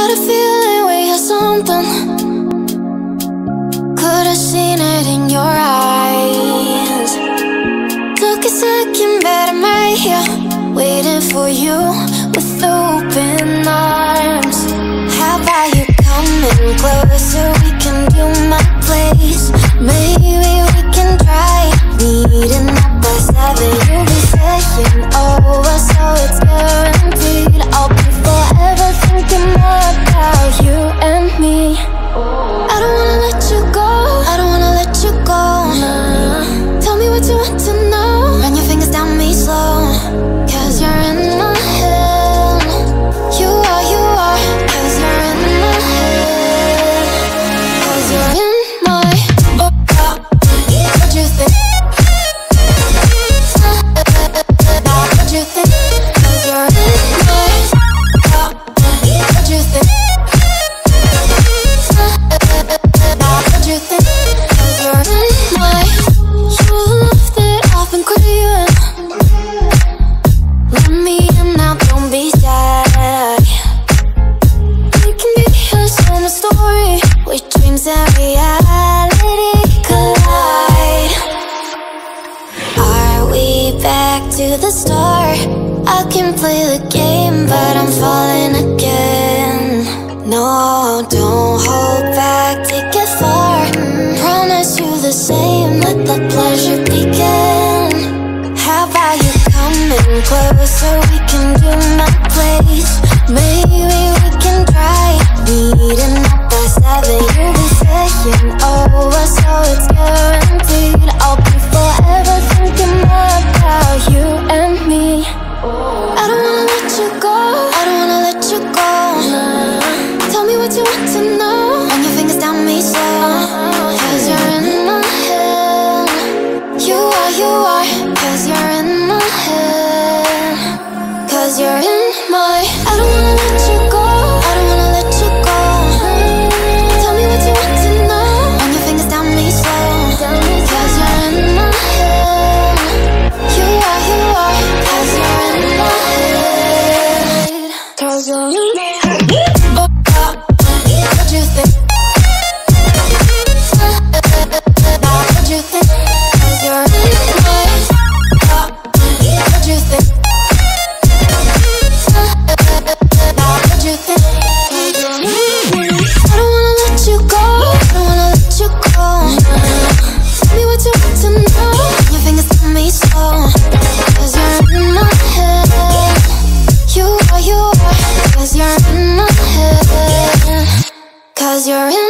got a feeling we had something. Could have seen it in your eyes. Took a second, but I'm right here Waiting for you with open arms. to the star. I can play the game, but I'm falling again. No, don't hold back, take it far. Promise you the same, let the pleasure begin. How about you coming closer, we can do my place. I don't wanna let you go. I don't wanna let you go. Tell me what you want to know. Run your fingers down me slow. Cause you're in my head. You are, you are. Cause you're in my head. Cause you're in my. I don't Cause you're in